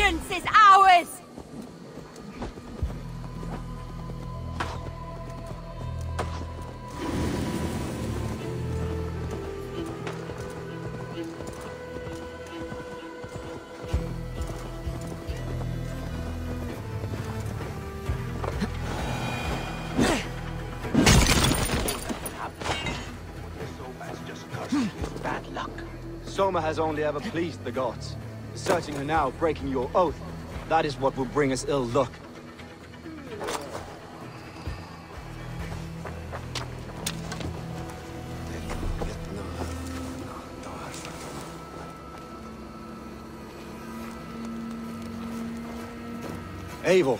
Vengeance is ours! Bad luck. Soma has only ever pleased the gods. Deserting her now, breaking your oath, that is what will bring us ill luck. Eivor,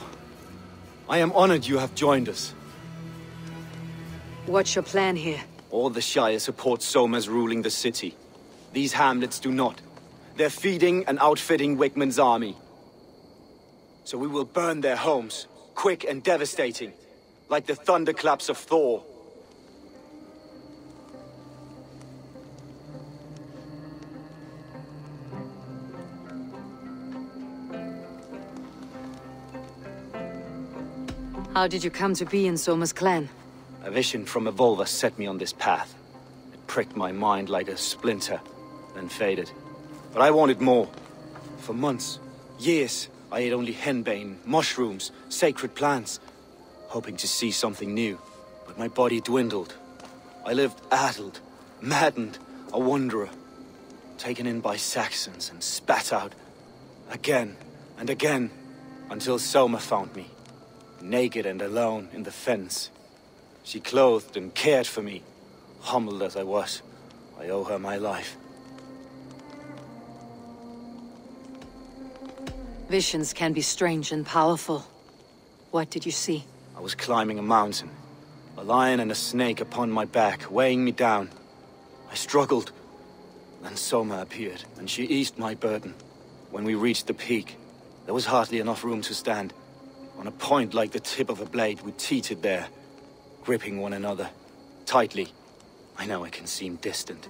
I am honored you have joined us. What's your plan here? All the Shire support Soma's ruling the city. These hamlets do not. They're feeding and outfitting Wicmund's army. So we will burn their homes, quick and devastating, like the thunderclaps of Thor. How did you come to be in Soma's clan? A vision from Evolva set me on this path. It pricked my mind like a splinter, then faded. But I wanted more. For months, years, I ate only henbane, mushrooms, sacred plants, hoping to see something new. But my body dwindled. I lived addled, maddened, a wanderer, taken in by Saxons and spat out again and again until Soma found me, naked and alone in the fence. She clothed and cared for me, humbled as I was. I owe her my life. Visions can be strange and powerful. What did you see? I was climbing a mountain. A lion and a snake upon my back, weighing me down. I struggled. Then Soma appeared, and she eased my burden. When we reached the peak, there was hardly enough room to stand. On a point like the tip of a blade, we teetered there, gripping one another. Tightly. I know I can seem distant,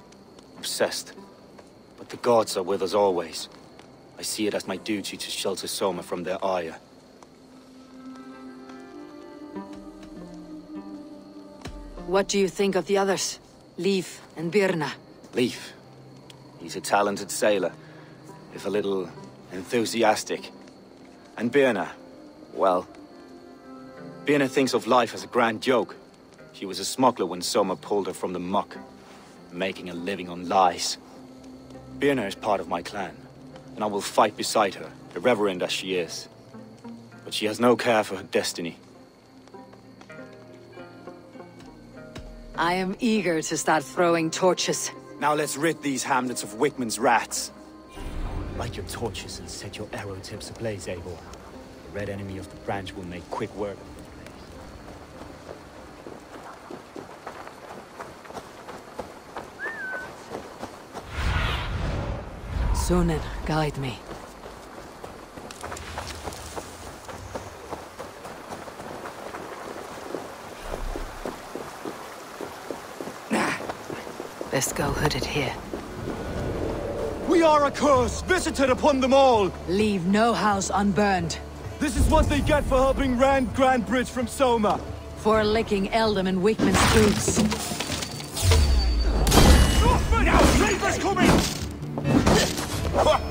obsessed. But the gods are with us always. I see it as my duty to shelter Soma from their ire. What do you think of the others? Leif and Birna? Leif. He's a talented sailor, if a little enthusiastic. And Birna, well... Birna thinks of life as a grand joke. She was a smuggler when Soma pulled her from the muck, making a living on lies. Birna is part of my clan, and I will fight beside her, irreverent as she is. But she has no care for her destiny. I am eager to start throwing torches. Now let's rid these hamlets of Wicmund's rats. Light your torches and set your arrow tips ablaze, Eivor. The red enemy of the branch will make quick work of the place. Sunna, guide me. Best go hooded here. We are a curse, visited upon them all! Leave no house unburned. This is what they get for helping Rand Grantebridge from Soma. For licking Eldam and Wicmund's boots. Bring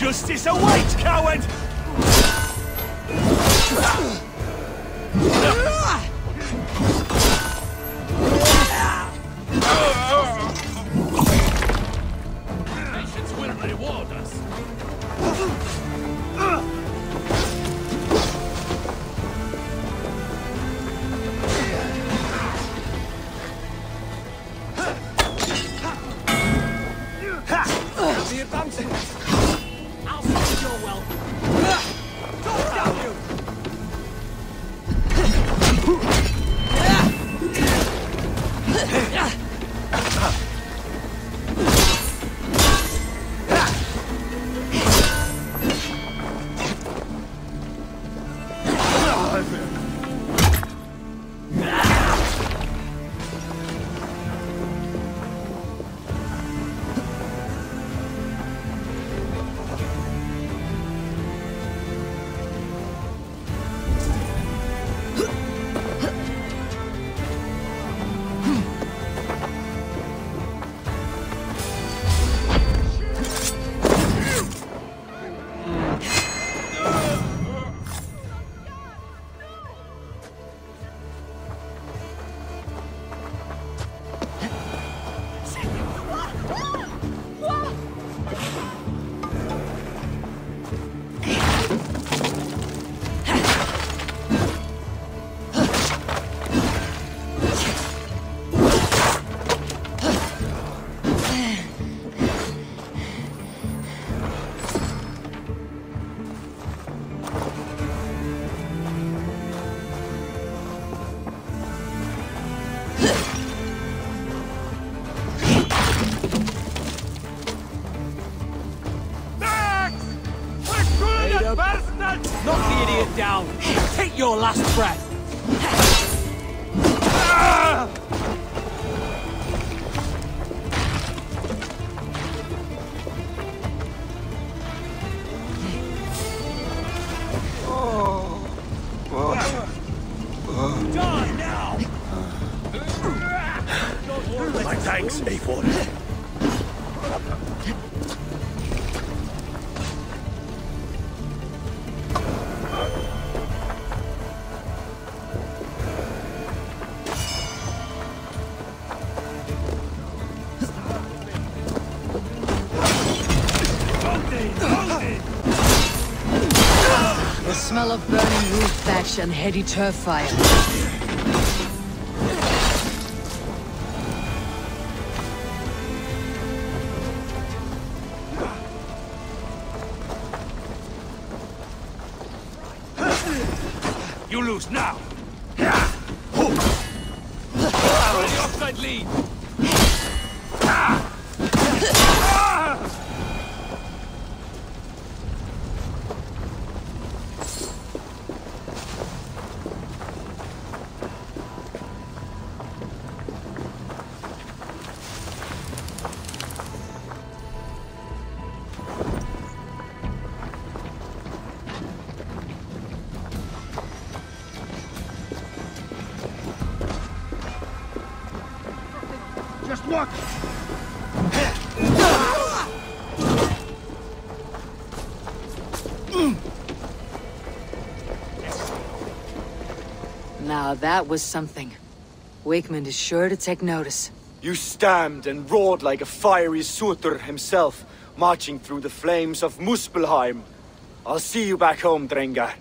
Justice awaits, coward! Patience will reward us. Down! Take your last breath! Smell of burning roof thatch and heady turf fire. You lose now! The offside lead! Watch! Now that was something. Wakeman is sure to take notice. You stamped and roared like a fiery Surtur himself, marching through the flames of Muspelheim. I'll see you back home, Drengr.